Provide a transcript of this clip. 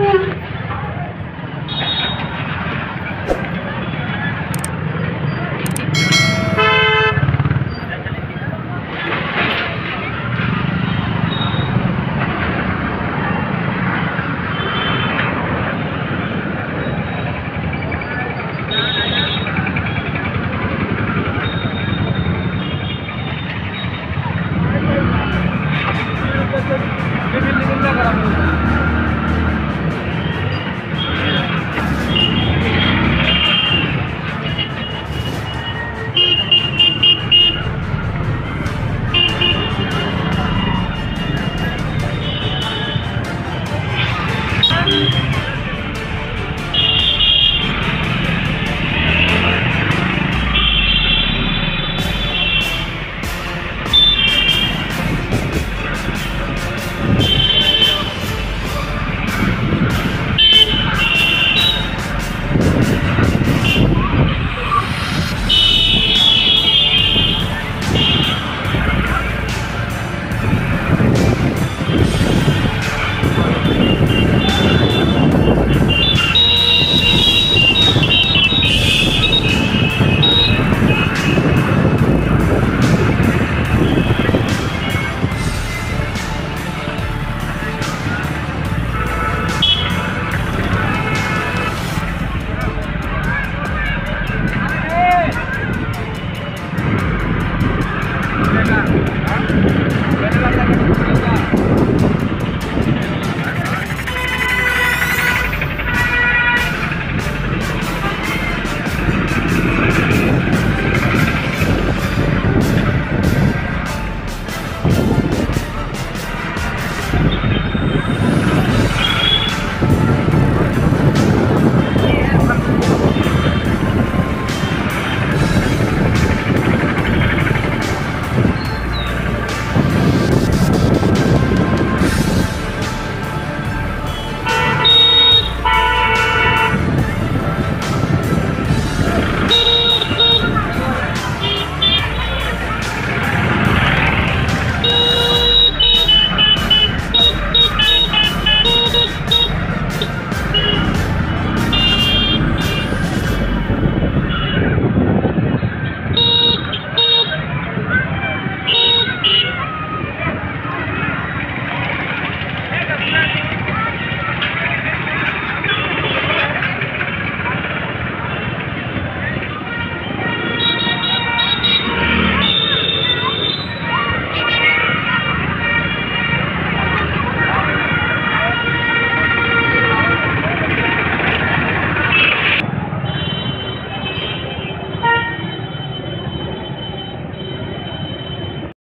Yeah.